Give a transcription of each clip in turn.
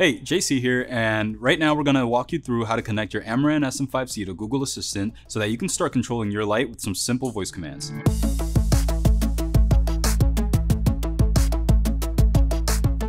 Hey, JC here, and right now we're going to walk you through how to connect your Amaran SM5C to Google Assistant so that you can start controlling your light with some simple voice commands.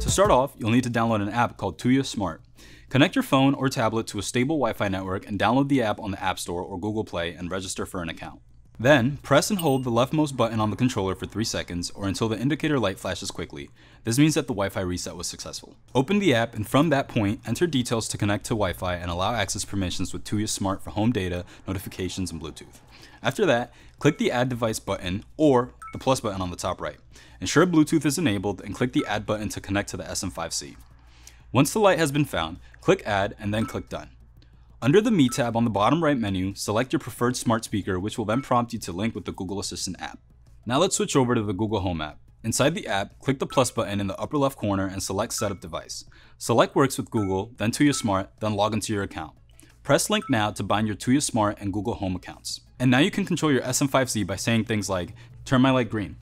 To start off, you'll need to download an app called Tuya Smart. Connect your phone or tablet to a stable Wi-Fi network and download the app on the App Store or Google Play and register for an account. Then, press and hold the leftmost button on the controller for 3 seconds or until the indicator light flashes quickly. This means that the Wi-Fi reset was successful. Open the app and from that point, enter details to connect to Wi-Fi and allow access permissions with Tuya Smart for home data, notifications, and Bluetooth. After that, click the Add Device button or the plus button on the top right. Ensure Bluetooth is enabled and click the Add button to connect to the SM5C. Once the light has been found, click Add and then click Done. Under the Me tab on the bottom right menu, select your preferred smart speaker which will then prompt you to link with the Google Assistant app. Now let's switch over to the Google Home app. Inside the app, click the plus button in the upper left corner and select Setup Device. Select Works with Google, then Tuya Smart, then log into your account. Press Link now to bind your Tuya Smart and Google Home accounts. And now you can control your SM5C by saying things like, turn my light green,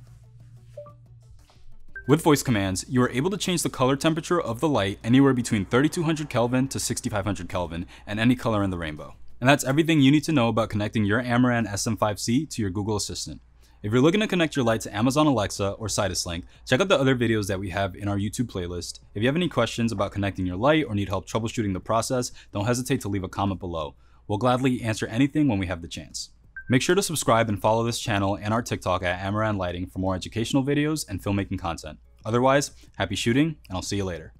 with voice commands, you are able to change the color temperature of the light anywhere between 3200 Kelvin to 6500 Kelvin and any color in the rainbow. And that's everything you need to know about connecting your Amaran SM5C to your Google Assistant. If you're looking to connect your light to Amazon Alexa or Link, check out the other videos that we have in our YouTube playlist. If you have any questions about connecting your light or need help troubleshooting the process, don't hesitate to leave a comment below. We'll gladly answer anything when we have the chance. Make sure to subscribe and follow this channel and our TikTok at Amaran Lighting for more educational videos and filmmaking content. Otherwise, happy shooting, and I'll see you later.